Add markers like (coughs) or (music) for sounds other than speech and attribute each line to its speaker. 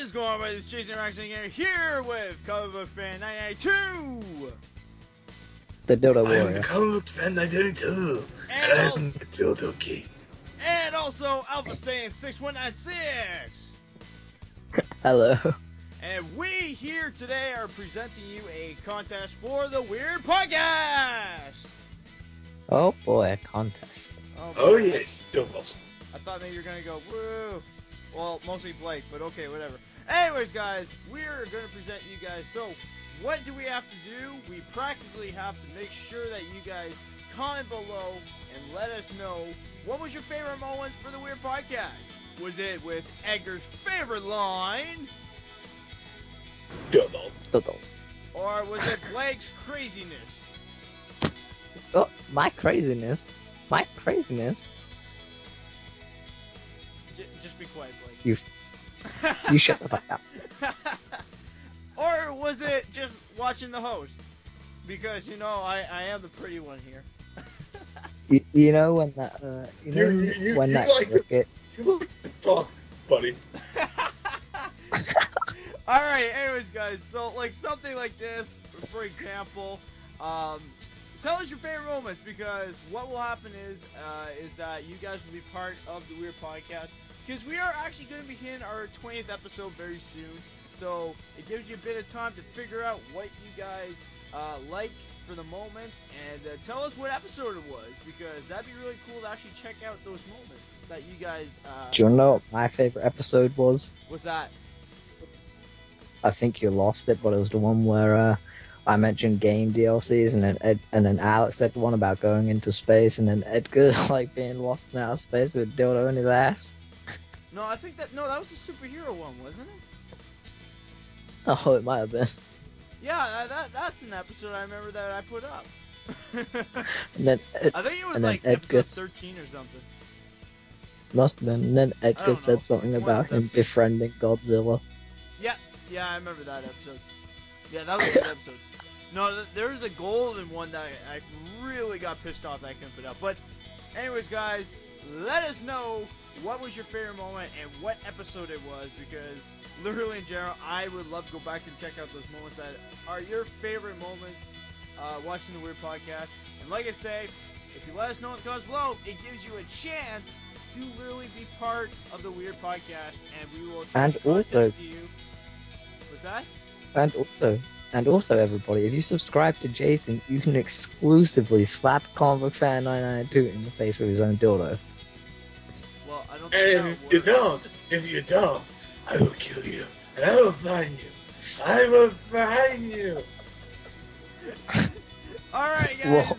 Speaker 1: is going on, It's Jason Raxon here, here with Comic Book Fan 992!
Speaker 2: The Dildo
Speaker 3: I am the
Speaker 2: Warrior.
Speaker 3: comic book fan 992,
Speaker 1: And,
Speaker 3: and I
Speaker 1: al-
Speaker 3: am the Dildo King.
Speaker 1: and also Alpha Saiyan 6196!
Speaker 2: Hello.
Speaker 1: And we here today are presenting you a contest for the Weird Podcast!
Speaker 2: Oh boy, a contest.
Speaker 3: Oh, oh
Speaker 1: boy.
Speaker 3: yes, Dildos.
Speaker 1: I thought maybe you were gonna go woo. Well, mostly Blake, but okay, whatever. Anyways, guys, we're gonna present you guys. So, what do we have to do? We practically have to make sure that you guys comment below and let us know what was your favorite moments for the Weird Podcast. Was it with Edgar's favorite line,
Speaker 3: Dildos.
Speaker 2: Dildos.
Speaker 1: or was it Blake's craziness?
Speaker 2: Oh, my craziness. My craziness.
Speaker 1: J- just be quiet, Blake.
Speaker 2: You- You shut the fuck up. (laughs)
Speaker 1: or was it just watching the host? Because you know I, I am the pretty one here.
Speaker 2: You, you know when that, uh, you know
Speaker 3: You- you-
Speaker 2: when
Speaker 3: you
Speaker 2: that
Speaker 3: like to-
Speaker 2: cricket,
Speaker 3: You like to talk, buddy. (laughs)
Speaker 1: All right, anyways, guys. So like something like this, for example, um, tell us your favorite moments because what will happen is uh, is that you guys will be part of the Weird Podcast because we are actually going to be hitting our 20th episode very soon. So it gives you a bit of time to figure out what you guys uh, like for the moment and uh, tell us what episode it was because that'd be really cool to actually check out those moments that you guys. Uh,
Speaker 2: do you know what my favorite episode was?
Speaker 1: what's that?
Speaker 2: I think you lost it, but it was the one where uh, I mentioned game DLCs, and then Ed, and then Alex said one about going into space, and then Edgar (laughs) like being lost in outer space with dildo in his ass.
Speaker 1: No, I think that no, that was a superhero one, wasn't it? (laughs)
Speaker 2: Oh, it might have been.
Speaker 1: Yeah, that, that that's an episode I remember that I put up. (laughs)
Speaker 2: And then (laughs) Ed,
Speaker 1: I think it was like
Speaker 2: Ed
Speaker 1: episode
Speaker 2: gets-
Speaker 1: 13 or something.
Speaker 2: must have been. And then Edgar said something about him befriending Godzilla.
Speaker 1: Yeah, yeah, I remember that episode. Yeah, that was a good (coughs) episode. No, th- there was a golden one that I, I really got pissed off that I couldn't put up. But, anyways, guys, let us know what was your favorite moment and what episode it was because literally in general, I would love to go back and check out those moments that are your favorite moments uh, watching the Weird Podcast. And like I say, if you let us know in the comments below, it gives you a chance to literally be part of the Weird Podcast, and we will.
Speaker 2: And also-
Speaker 1: you. What's that?
Speaker 2: And also, and also, everybody, if you subscribe to Jason, you can exclusively slap Comic Fan 992 in the face with his own dildo.
Speaker 1: Well, I don't
Speaker 3: And
Speaker 1: that
Speaker 3: if
Speaker 1: would
Speaker 3: you don't, if you don't, I will kill you, and I will find you. I will find you. (laughs)
Speaker 1: All right, guys.
Speaker 2: Well-